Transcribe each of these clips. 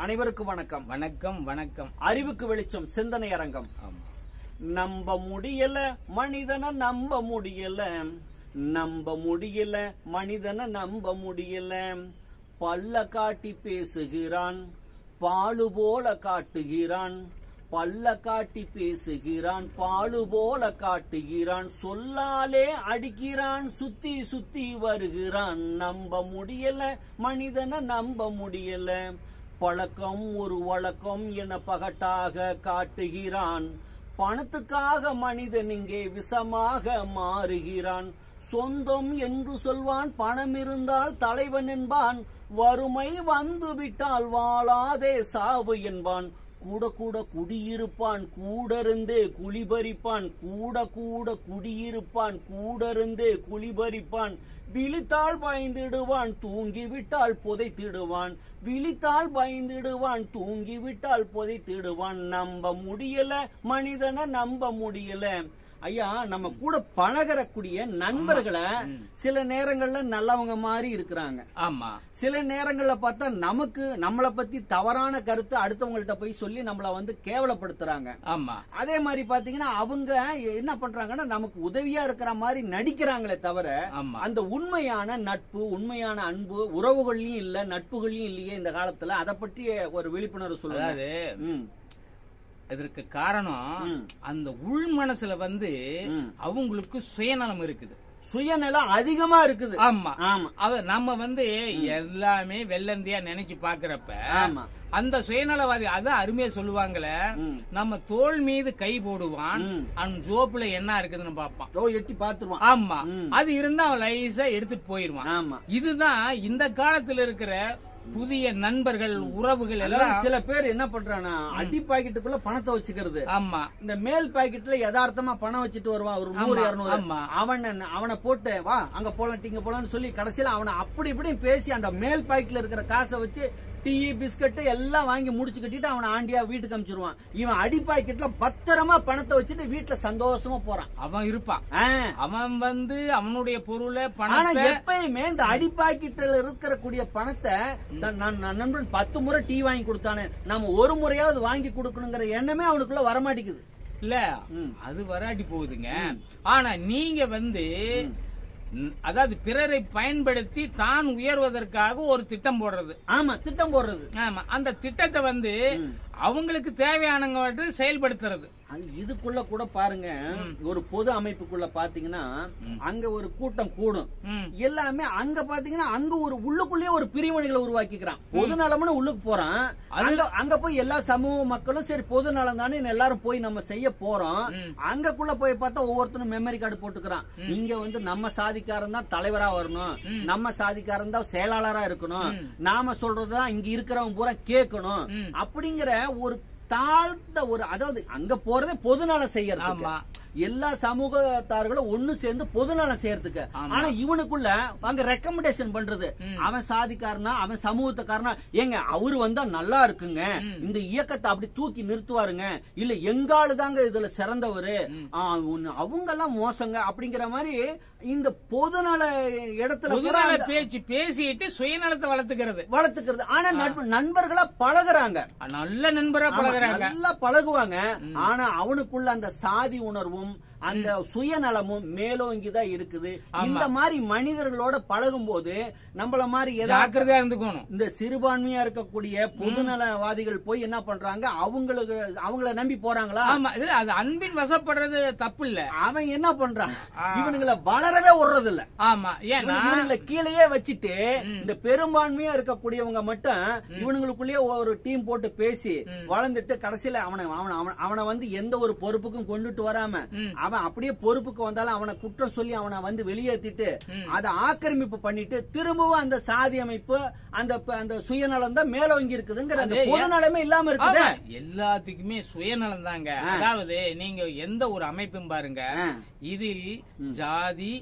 அனைவருக்கும் வணக்கம். வணக்கம் வணக்கம். அறிவுக்கு வெளிச்சம் சிந்தனை அரங்கம். நம்ப முடியல மனிதனை நம்ப முடியல. நம்ப முடியல மனிதனை நம்ப முடியல. பல்ல காட்டி பேசுகிறான் பாலு போல காட்டுகிறான். பல்ல காட்டி பேசுகிறான் பாலு போல காட்டுகிறான். சொல்லாலே அடிக்கிறான் சுத்தி சுத்தி வருகிறான். நம்ப முடியல மனிதனை நம்ப முடியல. பழக்கம் ஒரு வழக்கம் என பகட்டாக காட்டுகிறான். பணத்துக்காக மனிதன் இங்கே விஷமாக மாறுகிறான். சொந்தம் என்று சொல்வான் பணம் இருந்தால் தலைவன் என்பான். வறுமை வந்து விட்டால் வாழாதே சாவு என்பான். கூட கூட குடியிருப்பான் கூட குளிபரிப்பான் கூட கூட குடியிருப்பான் கூட குளிபரிப்பான் விழித்தால் பயந்திடுவான் தூங்கிவிட்டால் புதைத்திடுவான். விழித்தால் பயந்திடுவான் தூங்கிவிட்டால் புதைத்திடுவான். நம்ப முடியல மனிதனை நம்ப முடியல. ஐயா நம்ம கூட பழகறக்கூடிய நண்பர்களை சில நேரங்கள்ல நல்லவங்க மாதிரி இருக்கிறாங்க. ஆமா. சில நேரங்கள்ல பார்த்தா நமக்கு நம்மள பத்தி தவறான கருத்து அடுத்தவங்கள்ட்ட போய் சொல்லி நம்மள வந்து கேவலப்படுத்துறாங்க. ஆமா. அதே மாதிரி பாத்தீங்கன்னா அவங்க என்ன பண்றாங்கன்னா நமக்கு உதவியா இருக்கிற மாதிரி நடிக்கிறாங்களே தவிர அந்த உண்மையான நட்பு உண்மையான அன்பு உறவுகள்லயும் இல்ல நட்புகள்லயும் இல்லையே இந்த காலத்துல அதை பற்றிய ஒரு விழிப்புணர்வு சொல்லுங்க. இதற்கு காரணம். அந்த உள் மனசுல வந்து. அவங்களுக்கு சுயநலம் இருக்குது சுயநலம் அதிகமா இருக்குது ஆமா ஆமா அவ நம்ம வந்து எல்லாமே வெள்ளந்தியா நினைச்சு பாக்குறப்ப ஆமா அந்த சுயநலவாதி அதான் அருமையா சொல்லுவாங்களே ம். நம்ம தோல் மீது கை போடுவான். அவன் ஜோப்புல என்ன இருக்குதுன்னு பாப்பான் ஓ எட்டி பாத்துருவான் ஆமா. அது இருந்தா அவன் லைஸா எடுத்துட்டு போயிருவான் ஆமா இதுதான் இந்த காலத்துல இருக்கிற புதிய நண்பர்கள் உறவுகள் எல்லாம் சில பேர் என்ன பண்றானா அடி பாக்கெட்டுக்குள்ள பணத்தை வச்சுக்கிறது. ஆமா. இந்த மேல் பாக்கெட்ல யதார்த்தமா பணம் வச்சுட்டு வருவான் ஒரு நூறு இருநூறு. அவன அவனை போட்டு வா அங்க போலாம் இங்க போலாம்னு சொல்லி கடைசியில அவனை அப்படி இப்படி பேசி அந்த மேல் பாக்கெட்ல இருக்கிற காசை வச்சு டீ பிஸ்கட் எல்லாம் வாங்கி முடிச்சு கட்டிட்டு அவனை ஆண்டியா வீட்டுக்கு அனுப்பிச்சிருவான் இவன் அடி பாக்கெட்ல பத்திரமா பணத்தை வச்சுட்டு வீட்டுல சந்தோஷமா போறான். அவன் இருப்பான். அவன் வந்து அவனுடைய பொருளை பணத்தை எப்பயுமே இந்த அடி பாக்கெட்ல இருக்கிற கூடிய பணத்தை நண்பன் பத்து முறை டீ வாங்கி கொடுத்தானே. நம்ம ஒரு முறையாவது வாங்கி கொடுக்கணுங்கிற எண்ணமே அவனுக்குள்ள வரமாட்டேங்குது. இல்ல. அது வராடி போகுதுங்க. ஆனா நீங்க வந்து அதாவது பிறரை பயன்படுத்தி தான் உயர்வதற்காக ஒரு திட்டம் போடுறது. ஆமா திட்டம் போடுறது. ஆமா அந்த திட்டத்தை வந்து அவங்களுக்கு தேவையானவற்றை செயல்படுத்துறது. இதுக்குள்ள கூட பாருங்க ஒரு பொது அமைப்புக்குள்ள பாத்தீங்கன்னா அங்க ஒரு கூட்டம் கூடும். எல்லாமே அங்க பாத்தீங்கன்னா அங்க ஒரு உள்ளுக்குள்ளேயே ஒரு பிரிவினைகளை உருவாக்கிக்கிறான். பொது நலம்னு உள்ளுக்கு போறான். அங்க அங்க போய் எல்லா சமூக மக்களும் சரி பொது நலம் தானே எல்லாரும் போய் நம்ம செய்ய போறோம். அங்கக்குள்ள போய் பார்த்தா ஒவ்வொருத்தரும் மெமரி கார்டு போட்டுக்கிறான். இங்க வந்து நம்ம சாதிக்காரன் தான் தலைவரா வரணும். நம்ம சாதிக்காரன் தான் செயலாளரா இருக்கணும். நாம சொல்றதுதான் இங்க இருக்கிறவன் பூரா கேட்கணும். அப்படிங்கிற ஒரு தாழ்ந்த ஒரு அதாவது அங்க போறதே பொதுநல செய்யறது ஆமா. எல்லா சமூகத்தார்களும் ஒண்ணு சேர்ந்து பொதுநலம் செய்யறதுக்கு ஆனா இவனுக்குள்ள அங்க ரெக்கமெண்டேஷன் பண்றது. அவன் சாதிக்காரனா அவன் சமூகத்துக்காரனா? ஏங்க அவரு வந்தா நல்லா இருக்குங்க. இந்த இயக்கத்தை அப்படி தூக்கி நிறுத்துவாருங்க. இல்ல எங்காளு தாங்க இதுல சிறந்தவரு? அவங்க எல்லாம் மோசங்க அப்படிங்கிற மாதிரி இந்த பொதுநல இடத்துல பொதுநல பேச்சு பேசிட்டு சுயநலத்தை வளர்த்துக்கிறது. வளர்த்துக்கிறது. ஆனா நண்பர்களா பழகுறாங்க. நல்ல நண்பரா பழகுறாங்க. நல்லா பழகுவாங்க. ஆனா அவனுக்குள்ள அந்த சாதி لهم அந்த சுயநலமும் மேலோங்கிதான் இருக்குது. இந்த மாதிரி மனிதர்களோட பழகும் போது நம்மள மாதிரி இருந்துக்கணும். இந்த சிறுபான்மையா இருக்கக்கூடிய பொதுநலவாதிகள் போய் என்ன பண்றாங்க? அவங்களுக்கு அவங்கள நம்பி போறாங்களா? அது அன்பின் வசப்படுறது தப்பு இல்ல அவன் என்ன பண்றான்? இவனுங்களை வளரவே விடுறது இல்ல ஆமா ஏன்னா இவனுங்களை கீழேயே வச்சுட்டு இந்த பெரும்பான்மையா இருக்கக்கூடியவங்க மட்டும் இவனுங்களுக்குள்ளேயே ஒரு டீம் போட்டு பேசி வளர்ந்துட்டு கடைசியில அவன- அவனை வந்து எந்த ஒரு பொறுப்புக்கும் கொண்டுட்டு வராம அவன் அப்படியே பொறுப்புக்கு வந்தாலும் அவனை குற்றம் சொல்லி அவனை வந்து வெளியேற்றிட்டு அதை ஆக்கிரமிப்பு பண்ணிட்டு திரும்பவும் அந்த சாதி அமைப்பு அந்த அந்த சுயநலம் தான் மேலோங்கி இருக்குதுங்கிற அந்த? பொதுநலமே இல்லாம இருக்குது. எல்லாத்துக்குமே சுயநலம் தாங்க. அதாவது நீங்க எந்த ஒரு அமைப்பும் பாருங்க. இதில் ஜாதி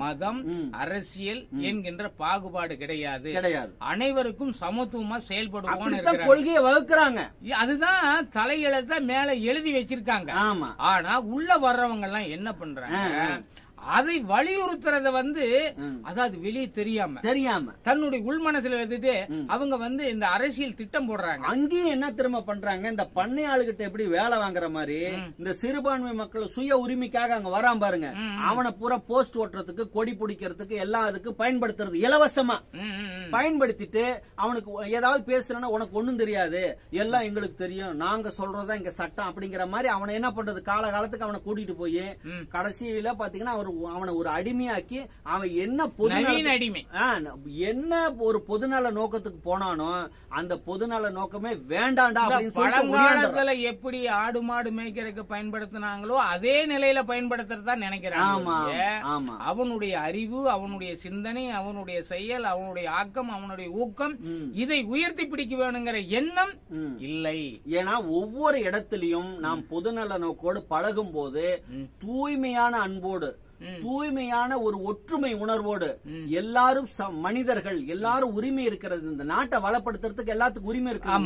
மதம் அரசியல் என்கின்ற பாகுபாடு கிடையாது. கிடையாது. அனைவருக்கும் சமத்துவமா இருக்கிறாங்க. கொள்கையை வகுக்கிறாங்க. அதுதான் தலையெழுத்த மேல எழுதி வச்சிருக்காங்க. ஆனா உள்ள வர்றவங்க எல்லாம் என்ன பண்றாங்க? அதை வலியுறுத்துறத வந்து. அதாவது வெளியே தெரியாம தெரியாம. தன்னுடைய உள்மனசுல வந்துட்டு அவங்க வந்து இந்த அரசியல் திட்டம் போடுறாங்க. அங்கேயும் என்ன திரும்ப பண்றாங்க? இந்த பண்ணையாளுகிட்ட எப்படி வேலை வாங்குற மாதிரி இந்த சிறுபான்மை மக்கள் சுய உரிமைக்காக அங்க வரான் பாருங்க. அவனை பூரா போஸ்ட் ஓட்டுறதுக்கு கொடி பிடிக்கிறதுக்கு எல்லா அதுக்கும் பயன்படுத்துறது இலவசமா. பயன்படுத்திட்டு அவனுக்கு ஏதாவது பேசுறேன்னா உனக்கு ஒண்ணும் தெரியாது. எல்லாம் எங்களுக்கு தெரியும். நாங்க சொல்றதா இங்க சட்டம் அப்படிங்கிற மாதிரி அவனை என்ன பண்றது? காலகாலத்துக்கு அவனை கூட்டிட்டு போய் கடைசியில பாத்தீங்கன்னா அவர் அவனை ஒரு அடிமையாக்கி அவன் என்ன பொது அடிமை. என்ன ஒரு பொதுநல நோக்கத்துக்கு போனானோ அந்த பொதுநல நோக்கமே வேண்டாண்டா. பழங்காலத்துல எப்படி ஆடு மாடு மேய்க்கிறதுக்கு பயன்படுத்தினாங்களோ அதே நிலையில பயன்படுத்துறதா ஆமா அவனுடைய அறிவு அவனுடைய சிந்தனை அவனுடைய செயல் அவனுடைய ஆக்கம் அவனுடைய ஊக்கம் இதை உயர்த்தி பிடிக்க வேணுங்கிற எண்ணம். இல்லை. ஏன்னா ஒவ்வொரு இடத்திலையும் நாம் பொதுநல நோக்கோடு பழகும் போது தூய்மையான அன்போடு தூய்மையான ஒரு ஒற்றுமை உணர்வோடு எல்லாரும் மனிதர்கள் எல்லாரும் உரிமை இருக்கிறது. இந்த நாட்டை வளப்படுத்துறதுக்கு எல்லாத்துக்கும் உரிமை இருக்கு.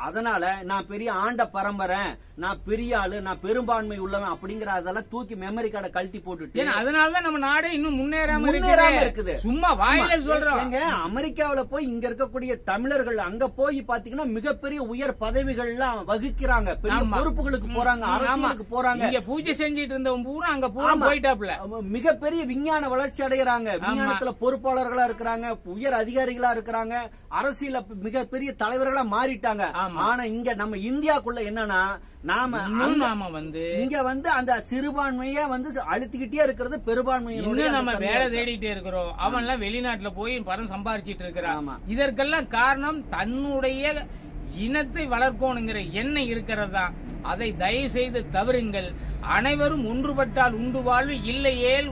அதனால நான் பெரிய ஆண்ட பரம்பரை நான் பெரிய ஆளு நான் பெரும்பான்மை உள்ளவன் அப்படிங்கிற அதெல்லாம் தூக்கி மெமரி கார்டை கழட்டி போட்டுட்டு அதனாலதான் நம்ம நாடே இன்னும் முன்னேறாம முன்னேறாம இருக்குது. சும்மா வாயில சொல்றோம். அமெரிக்காவுல போய் இங்க இருக்கக்கூடிய தமிழர்கள் அங்க போய் பாத்தீங்கன்னா மிகப்பெரிய உயர் பதவிகள்லாம் வகிக்கிறாங்க. பெரிய. பொறுப்புகளுக்கு போறாங்க ஆமா. அரசியலுக்கு போறாங்க. இங்க பூஜை செஞ்சிட்டு இருந்தவன் பூரா அங்க பூரா. போயிட்டாப்ல மிகப்பெரிய விஞ்ஞான வளர்ச்சி அடைகிறாங்க. விஞ்ஞானத்துல பொறுப்பாளர்களா இருக்கிறாங்க உயர் அதிகாரிகளா இருக்கிறாங்க அரசியல மிகப்பெரிய தலைவர்களா மாறிட்டாங்க. ஆனா இங்க நம்ம இந்தியாக்குள்ள என்னன்னா நாம நாம வந்து இங்க வந்து அந்த சிறுபான்மைய வந்து அழுத்திக்கிட்டே இருக்கிறது பெரும்பான்மையினுடைய இன்னும் நம்ம வேலை. தேடிட்டே இருக்கிறோம். அவன் எல்லாம் வெளிநாட்டுல போய் பணம் சம்பாரிச்சிட்டு இருக்கிறான். இதற்கெல்லாம் காரணம் தன்னுடைய இனத்தை வளர்க்கணுங்கிற எண்ணம் இருக்கிறதா அதை தயவு செய்து தவறுங்கள். அனைவரும் ஒன்றுபட்டால் உண்டு வாழ்வு இல்லையேல்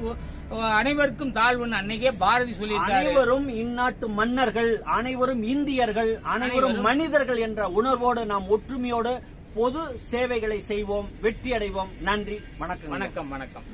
அனைவருக்கும் தாழ்வுன்னு அன்னைக்கே பாரதி சொல்லியிருக்காரு. அனைவரும் இந்நாட்டு மன்னர்கள் அனைவரும் இந்தியர்கள் அனைவரும் மனிதர்கள் என்ற உணர்வோடு நாம் ஒற்றுமையோடு பொது சேவைகளை செய்வோம் வெற்றி அடைவோம் நன்றி வணக்கம் வணக்கம் வணக்கம்.